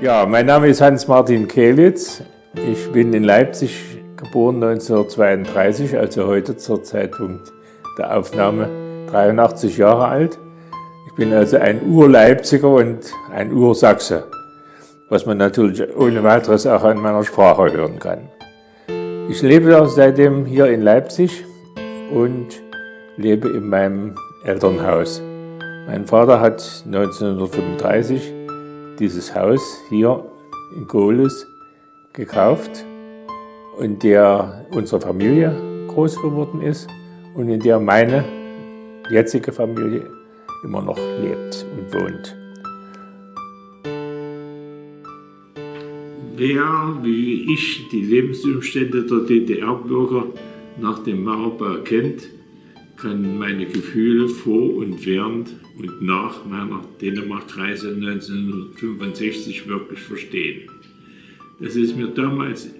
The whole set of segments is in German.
Ja, mein Name ist Hans-Martin Kehlitz. Ich bin in Leipzig geboren 1932, also heute zur Zeitpunkt der Aufnahme 83 Jahre alt. Ich bin also ein Ur-Leipziger und ein Ursachse, was man natürlich ohne weiteres auch an meiner Sprache hören kann. Ich lebe auch seitdem hier in Leipzig und lebe in meinem Elternhaus. Mein Vater hat 1935 dieses Haus hier in Gohlis gekauft und der unsere Familie groß geworden ist und in der meine jetzige Familie immer noch lebt und wohnt. Wer wie ich die Lebensumstände der DDR-Bürger nach dem Mauerbau kennt, kann meine Gefühle vor und während und nach meiner Dänemark-Reise 1965 wirklich verstehen. Dass es mir damals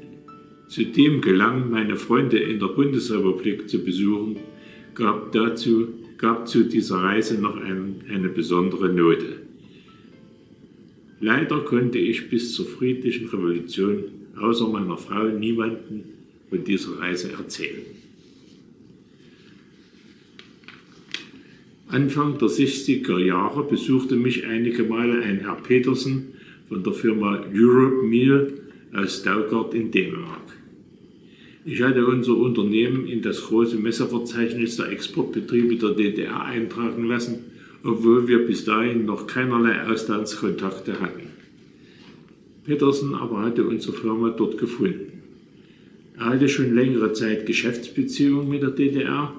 zudem gelang, meine Freunde in der Bundesrepublik zu besuchen, gab, dazu, gab zu dieser Reise noch ein, eine besondere Note. Leider konnte ich bis zur friedlichen Revolution außer meiner Frau niemanden von dieser Reise erzählen. Anfang der 60er Jahre besuchte mich einige Male ein Herr Petersen von der Firma Europe Mill aus Daugard in Dänemark. Ich hatte unser Unternehmen in das große Messerverzeichnis der Exportbetriebe der DDR eintragen lassen, obwohl wir bis dahin noch keinerlei Auslandskontakte hatten. Petersen aber hatte unsere Firma dort gefunden. Er hatte schon längere Zeit Geschäftsbeziehungen mit der DDR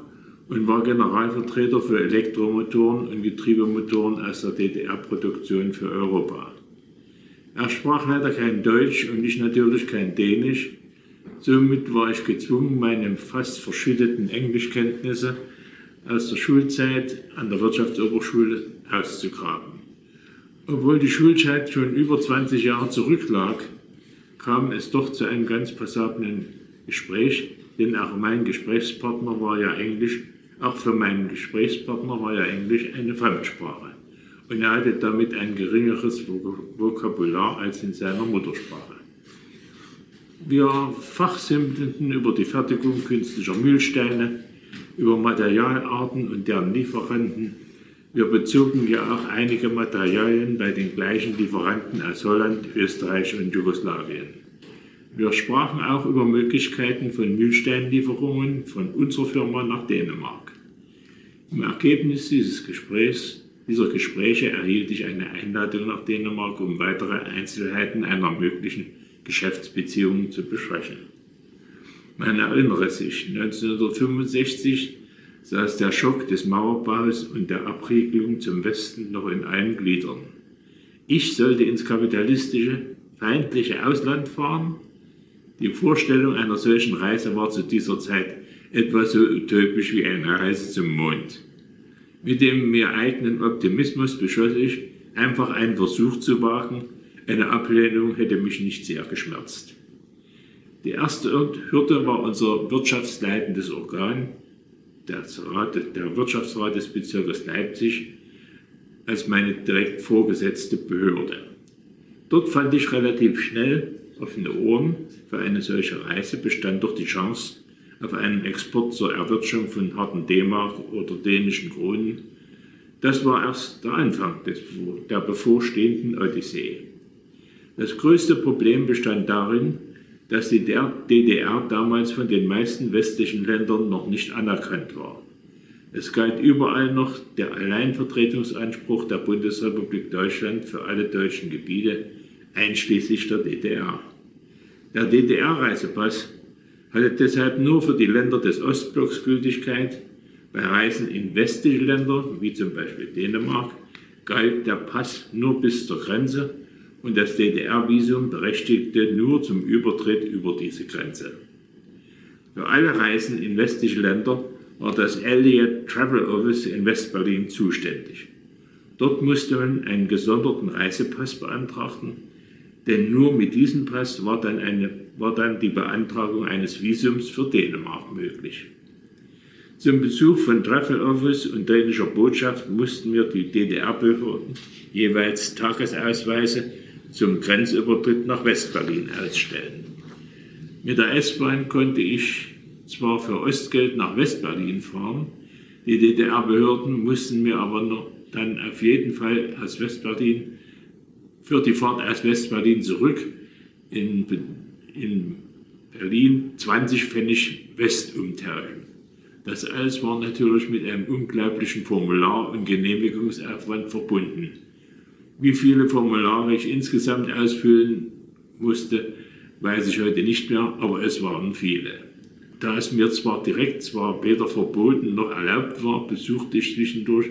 und war Generalvertreter für Elektromotoren und Getriebemotoren aus der DDR-Produktion für Europa. Er sprach leider kein Deutsch und ich natürlich kein Dänisch. Somit war ich gezwungen, meine fast verschütteten Englischkenntnisse aus der Schulzeit an der Wirtschaftsoberschule auszugraben. Obwohl die Schulzeit schon über 20 Jahre zurücklag, kam es doch zu einem ganz passablen Gespräch, denn auch mein Gesprächspartner war ja Englisch auch für meinen Gesprächspartner war ja Englisch eine Fremdsprache und er hatte damit ein geringeres Vokabular als in seiner Muttersprache. Wir fachsimpelten über die Fertigung künstlicher Mühlsteine, über Materialarten und deren Lieferanten. Wir bezogen ja auch einige Materialien bei den gleichen Lieferanten aus Holland, Österreich und Jugoslawien. Wir sprachen auch über Möglichkeiten von Mühlsteinlieferungen von unserer Firma nach Dänemark. Im Ergebnis dieses Gesprächs, dieser Gespräche erhielt ich eine Einladung nach Dänemark, um weitere Einzelheiten einer möglichen Geschäftsbeziehung zu besprechen. Man erinnere sich, 1965 saß der Schock des Mauerbaus und der Abriegelung zum Westen noch in allen Gliedern. Ich sollte ins kapitalistische, feindliche Ausland fahren die Vorstellung einer solchen Reise war zu dieser Zeit etwa so utopisch wie eine Reise zum Mond. Mit dem mir eigenen Optimismus beschloss ich, einfach einen Versuch zu wagen. Eine Ablehnung hätte mich nicht sehr geschmerzt. Die erste Hürde war unser wirtschaftsleitendes Organ, der, der Wirtschaftsrat des Bezirkes Leipzig, als meine direkt vorgesetzte Behörde. Dort fand ich relativ schnell offene Ohren für eine solche Reise bestand doch die Chance auf einen Export zur Erwirtschaftung von harten D-Mark oder dänischen Kronen. Das war erst der Anfang des, der bevorstehenden Odyssee. Das größte Problem bestand darin, dass die DDR damals von den meisten westlichen Ländern noch nicht anerkannt war. Es galt überall noch der Alleinvertretungsanspruch der Bundesrepublik Deutschland für alle deutschen Gebiete, einschließlich der DDR. Der DDR-Reisepass hatte deshalb nur für die Länder des Ostblocks Gültigkeit. Bei Reisen in westliche Länder, wie zum Beispiel Dänemark, galt der Pass nur bis zur Grenze und das DDR-Visum berechtigte nur zum Übertritt über diese Grenze. Für alle Reisen in westliche Länder war das Elliott Travel Office in Westberlin zuständig. Dort musste man einen gesonderten Reisepass beantragen denn nur mit diesem Pass war dann, eine, war dann die Beantragung eines Visums für Dänemark möglich. Zum Besuch von Travel Office und dänischer Botschaft mussten wir die DDR-Behörden jeweils Tagesausweise zum Grenzübertritt nach Westberlin ausstellen. Mit der S-Bahn konnte ich zwar für Ostgeld nach Westberlin fahren, die DDR-Behörden mussten mir aber noch dann auf jeden Fall aus Westberlin für die Fahrt aus Westberlin zurück in, in Berlin 20 Pfennig West umtauschen. Das alles war natürlich mit einem unglaublichen Formular und Genehmigungsaufwand verbunden. Wie viele Formulare ich insgesamt ausfüllen musste, weiß ich heute nicht mehr, aber es waren viele. Da es mir zwar direkt zwar weder verboten noch erlaubt war, besuchte ich zwischendurch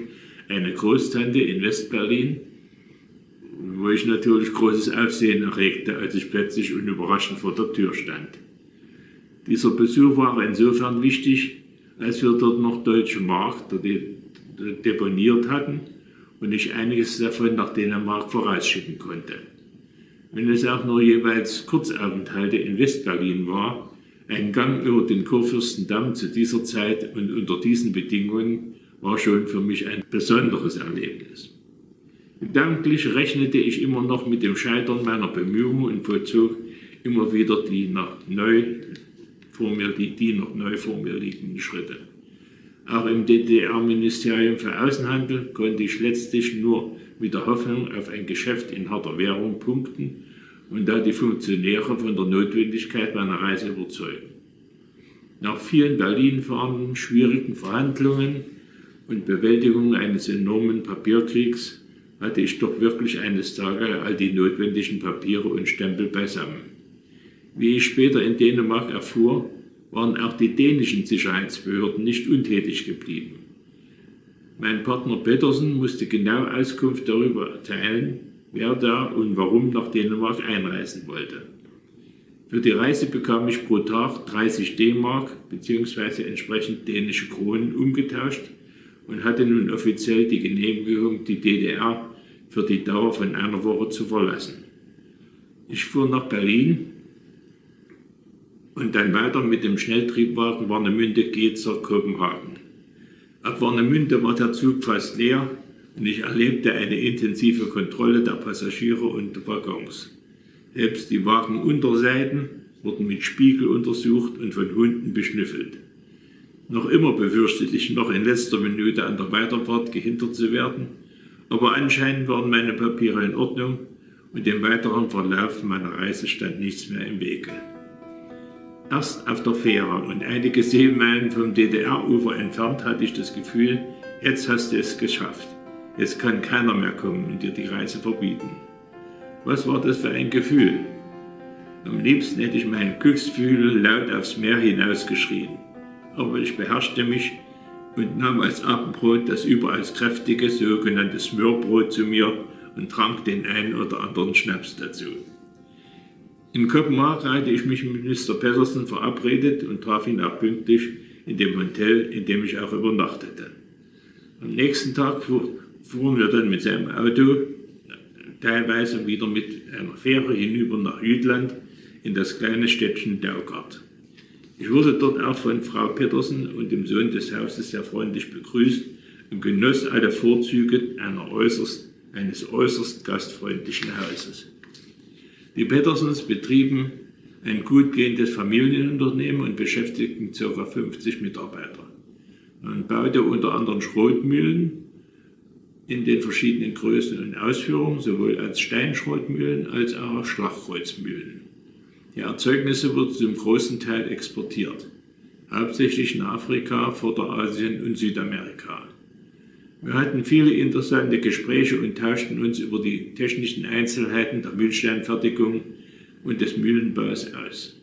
eine Großtante in Westberlin, wo ich natürlich großes Aufsehen erregte, als ich plötzlich und überraschend vor der Tür stand. Dieser Besuch war insofern wichtig, als wir dort noch deutsche Mark deponiert hatten und ich einiges davon nach Dänemark vorausschicken konnte. Wenn es auch nur jeweils Kurzaufenthalte in Westberlin war, ein Gang über den Kurfürstendamm zu dieser Zeit und unter diesen Bedingungen war schon für mich ein besonderes Erlebnis. Gedanklich rechnete ich immer noch mit dem Scheitern meiner Bemühungen und vollzog immer wieder die noch neu vor mir, die, noch neu vor mir liegenden Schritte. Auch im DDR-Ministerium für Außenhandel konnte ich letztlich nur mit der Hoffnung auf ein Geschäft in harter Währung punkten und da die Funktionäre von der Notwendigkeit meiner Reise überzeugen. Nach vielen Berlin fahrenden schwierigen Verhandlungen und Bewältigung eines enormen Papierkriegs hatte ich doch wirklich eines Tages all die notwendigen Papiere und Stempel beisammen. Wie ich später in Dänemark erfuhr, waren auch die dänischen Sicherheitsbehörden nicht untätig geblieben. Mein Partner Petersen musste genau Auskunft darüber erteilen, wer da und warum nach Dänemark einreisen wollte. Für die Reise bekam ich pro Tag 30 D-Mark bzw. entsprechend dänische Kronen umgetauscht und hatte nun offiziell die Genehmigung, die DDR für die Dauer von einer Woche zu verlassen. Ich fuhr nach Berlin und dann weiter mit dem Schnelltriebwagen Warnemünde-Gezer Kopenhagen. Ab Warnemünde war der Zug fast leer und ich erlebte eine intensive Kontrolle der Passagiere und Waggons. Selbst die Wagenunterseiten wurden mit Spiegel untersucht und von Hunden beschnüffelt. Noch immer befürchtete ich noch in letzter Minute an der Weiterfahrt gehindert zu werden, aber anscheinend waren meine Papiere in Ordnung und dem weiteren Verlauf meiner Reise stand nichts mehr im Wege. Erst auf der Fähre und einige Seemeilen vom DDR-Ufer entfernt hatte ich das Gefühl, jetzt hast du es geschafft. Jetzt kann keiner mehr kommen und dir die Reise verbieten. Was war das für ein Gefühl? Am liebsten hätte ich mein Glücksgefühl laut aufs Meer hinausgeschrien aber ich beherrschte mich und nahm als Abendbrot das überaus kräftige sogenannte Smörbrot zu mir und trank den einen oder anderen Schnaps dazu. In Kopenhagen hatte ich mich mit Mr. Petterson verabredet und traf ihn auch pünktlich in dem Hotel, in dem ich auch übernachtete. Am nächsten Tag fuhren wir dann mit seinem Auto, teilweise wieder mit einer Fähre hinüber nach Jütland in das kleine Städtchen Daugard. Ich wurde dort auch von Frau Petersen und dem Sohn des Hauses sehr freundlich begrüßt und genoss alle Vorzüge äußerst, eines äußerst gastfreundlichen Hauses. Die Petersens betrieben ein gut gehendes Familienunternehmen und beschäftigten ca. 50 Mitarbeiter. Man baute unter anderem Schrotmühlen in den verschiedenen Größen und Ausführungen, sowohl als Steinschrotmühlen als auch Schlagkreuzmühlen. Die Erzeugnisse wurden zum großen Teil exportiert, hauptsächlich in Afrika, Vorderasien und Südamerika. Wir hatten viele interessante Gespräche und tauschten uns über die technischen Einzelheiten der Mühlsteinfertigung und des Mühlenbaus aus.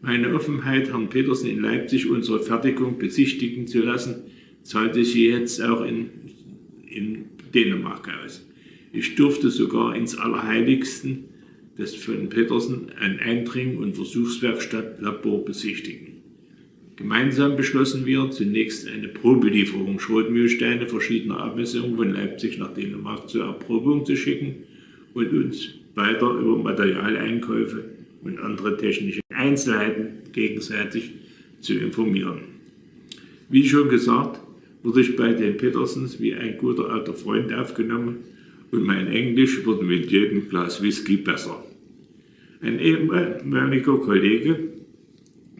Meine Offenheit, Herrn Petersen in Leipzig unsere Fertigung besichtigen zu lassen, zahlte sich jetzt auch in, in Dänemark aus. Ich durfte sogar ins Allerheiligsten des von Petersen ein Eindring- und Versuchswerkstattlabor besichtigen. Gemeinsam beschlossen wir, zunächst eine Probelieferung Schrotmühlsteine verschiedener Abmessungen von Leipzig nach Dänemark zur Erprobung zu schicken und uns weiter über Materialeinkäufe und andere technische Einzelheiten gegenseitig zu informieren. Wie schon gesagt, wurde ich bei den Petersens wie ein guter alter Freund aufgenommen und mein Englisch wurde mit jedem Glas Whisky besser. Ein ehemaliger Kollege,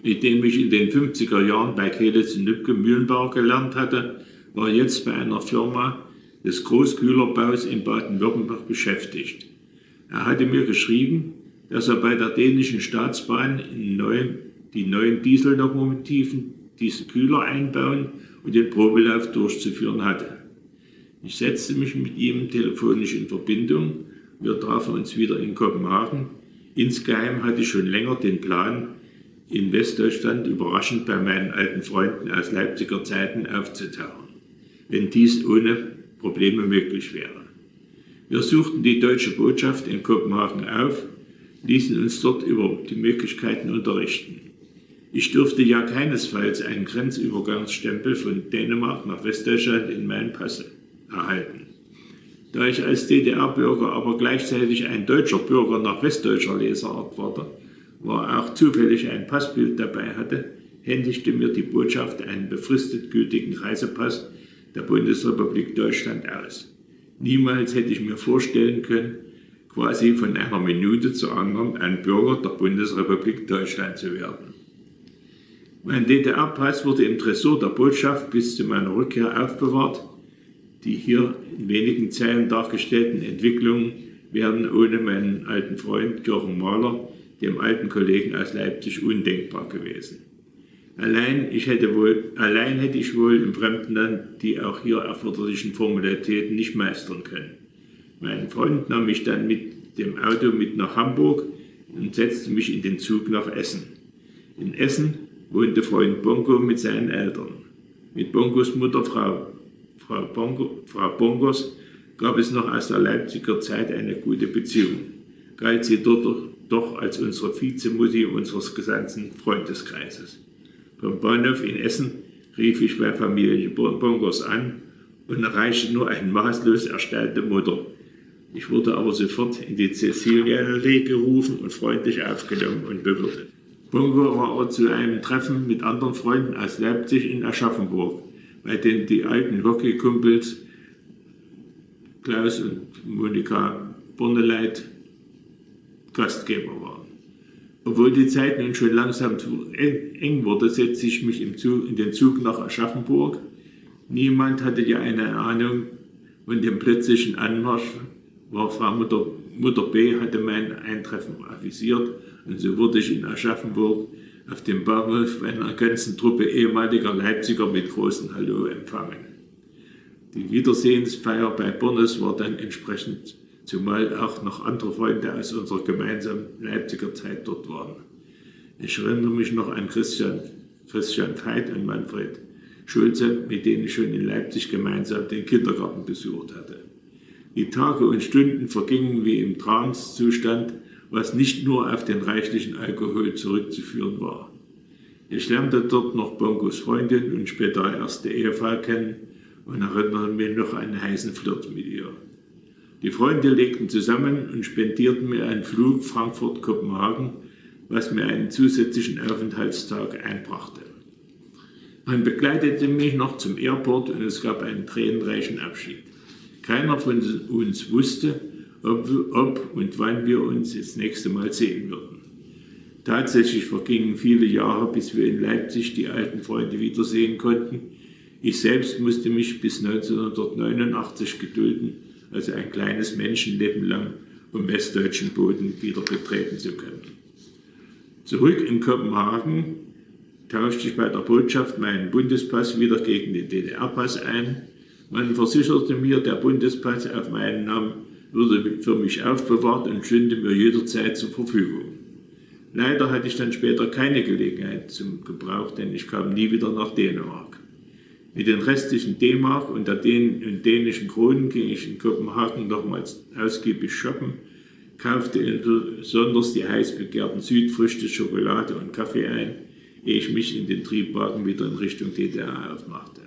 mit dem ich in den 50er Jahren bei Kehlitz in Lübcke Mühlenbau gelernt hatte, war jetzt bei einer Firma des Großkühlerbaus in Baden-Württemberg beschäftigt. Er hatte mir geschrieben, dass er bei der dänischen Staatsbahn neuen, die neuen Diesellokomotiven diese Kühler einbauen und den Probelauf durchzuführen hatte. Ich setzte mich mit ihm telefonisch in Verbindung. Wir trafen uns wieder in Kopenhagen. Insgeheim hatte ich schon länger den Plan, in Westdeutschland überraschend bei meinen alten Freunden aus Leipziger Zeiten aufzutauchen, wenn dies ohne Probleme möglich wäre. Wir suchten die deutsche Botschaft in Kopenhagen auf, ließen uns dort über die Möglichkeiten unterrichten. Ich durfte ja keinesfalls einen Grenzübergangsstempel von Dänemark nach Westdeutschland in meinen Pass erhalten. Da ich als DDR-Bürger aber gleichzeitig ein deutscher Bürger nach westdeutscher Leserart war, war auch zufällig ein Passbild dabei hatte, händigte mir die Botschaft einen befristet gültigen Reisepass der Bundesrepublik Deutschland aus. Niemals hätte ich mir vorstellen können, quasi von einer Minute zur anderen ein Bürger der Bundesrepublik Deutschland zu werden. Mein DDR-Pass wurde im Tresor der Botschaft bis zu meiner Rückkehr aufbewahrt. Die hier in wenigen Zeilen dargestellten Entwicklungen wären ohne meinen alten Freund Jochen Mahler, dem alten Kollegen aus Leipzig, undenkbar gewesen. Allein, ich hätte wohl, allein hätte ich wohl im Fremdenland die auch hier erforderlichen Formalitäten nicht meistern können. Mein Freund nahm mich dann mit dem Auto mit nach Hamburg und setzte mich in den Zug nach Essen. In Essen wohnte Freund Bongo mit seinen Eltern. Mit Bongos Mutter, Frau, Frau, Bongo, Frau Bongos, gab es noch aus der Leipziger Zeit eine gute Beziehung. Galt sie dort doch als unsere Vizemutti unseres gesamten Freundeskreises. Vom Bahnhof in Essen rief ich bei Familie Bongos an und erreichte nur eine maßlos erstellte Mutter. Ich wurde aber sofort in die Cecilia-Allee gerufen und freundlich aufgenommen und bewirtet. Bongo war aber zu einem Treffen mit anderen Freunden aus Leipzig in Aschaffenburg, bei denen die alten Hockey-Kumpels Klaus und Monika Borneleit Gastgeber waren. Obwohl die Zeit nun schon langsam zu eng wurde, setzte ich mich Zug, in den Zug nach Aschaffenburg. Niemand hatte ja eine Ahnung von dem plötzlichen Anmarsch, war Frau Mutter, Mutter B. hatte mein Eintreffen avisiert und so wurde ich in Aschaffenburg auf dem Bahnhof einer ganzen Truppe ehemaliger Leipziger mit großem Hallo empfangen. Die Wiedersehensfeier bei Bornes war dann entsprechend zumal auch noch andere Freunde aus unserer gemeinsamen Leipziger Zeit dort waren. Ich erinnere mich noch an Christian, Christian Veit und Manfred Schulze, mit denen ich schon in Leipzig gemeinsam den Kindergarten besucht hatte. Die Tage und Stunden vergingen wie im Transzustand, was nicht nur auf den reichlichen Alkohol zurückzuführen war. Ich lernte dort noch Bongos Freundin und später erste Ehefrau kennen und erinnere mich noch an einen heißen Flirt mit ihr. Die Freunde legten zusammen und spendierten mir einen Flug Frankfurt-Kopenhagen, was mir einen zusätzlichen Aufenthaltstag einbrachte. Man begleitete mich noch zum Airport und es gab einen tränenreichen Abschied. Keiner von uns wusste, ob, ob und wann wir uns das nächste Mal sehen würden. Tatsächlich vergingen viele Jahre, bis wir in Leipzig die alten Freunde wiedersehen konnten. Ich selbst musste mich bis 1989 gedulden, also ein kleines Menschenleben lang, um westdeutschen Boden wieder betreten zu können. Zurück in Kopenhagen tauschte ich bei der Botschaft meinen Bundespass wieder gegen den DDR-Pass ein. Man versicherte mir, der Bundespass auf meinen Namen würde für mich aufbewahrt und stünde mir jederzeit zur Verfügung. Leider hatte ich dann später keine Gelegenheit zum Gebrauch, denn ich kam nie wieder nach Dänemark. Mit den restlichen D-Mark und der Dän und dänischen Kronen ging ich in Kopenhagen nochmals ausgiebig shoppen, kaufte besonders die heiß begehrten Südfrüchte, Schokolade und Kaffee ein, ehe ich mich in den Triebwagen wieder in Richtung DDR aufmachte.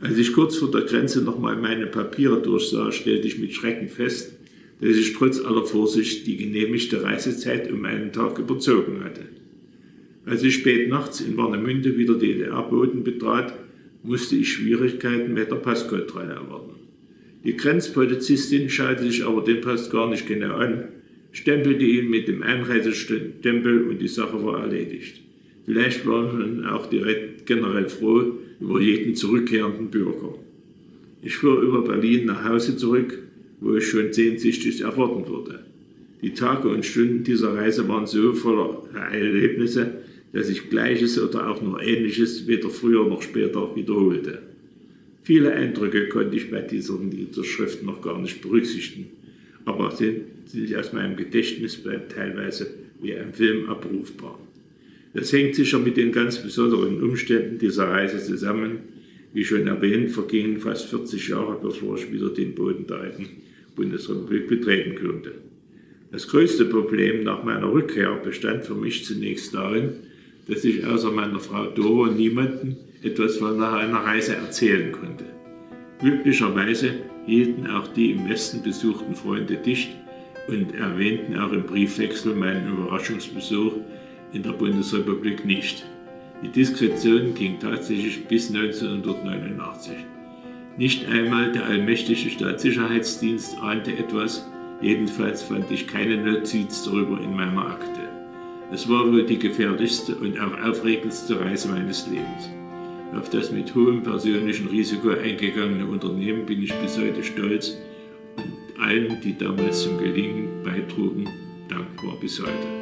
Als ich kurz vor der Grenze nochmal meine Papiere durchsah, stellte ich mit Schrecken fest, dass ich trotz aller Vorsicht die genehmigte Reisezeit um einen Tag überzogen hatte. Als ich spät nachts in Warnemünde wieder DDR-Boden betrat, musste ich Schwierigkeiten mit der Passkontrolle erwarten. Die Grenzpolizistin schaute sich aber den Post gar nicht genau an, stempelte ihn mit dem Einreisestempel und die Sache war erledigt. Vielleicht waren auch direkt generell froh über jeden zurückkehrenden Bürger. Ich fuhr über Berlin nach Hause zurück, wo ich schon sehnsüchtig erwarten wurde. Die Tage und Stunden dieser Reise waren so voller Erlebnisse, dass sich Gleiches oder auch nur Ähnliches weder früher noch später wiederholte. Viele Eindrücke konnte ich bei dieser Niederschrift noch gar nicht berücksichtigen, aber sind, sind aus meinem Gedächtnis teilweise wie ein Film abrufbar. Das hängt sicher mit den ganz besonderen Umständen dieser Reise zusammen. Wie schon erwähnt, vergingen fast 40 Jahre, bevor ich wieder den Boden der alten Bundesrepublik betreten konnte. Das größte Problem nach meiner Rückkehr bestand für mich zunächst darin, dass ich außer meiner Frau Doro niemanden etwas von einer Reise erzählen konnte. Glücklicherweise hielten auch die im Westen besuchten Freunde dicht und erwähnten auch im Briefwechsel meinen Überraschungsbesuch in der Bundesrepublik nicht. Die Diskretion ging tatsächlich bis 1989. Nicht einmal der allmächtige Staatssicherheitsdienst ahnte etwas, jedenfalls fand ich keine Notiz darüber in meiner Akte. Es war wohl die gefährlichste und auch aufregendste Reise meines Lebens. Auf das mit hohem persönlichen Risiko eingegangene Unternehmen bin ich bis heute stolz und allen, die damals zum Gelingen beitrugen, dankbar bis heute.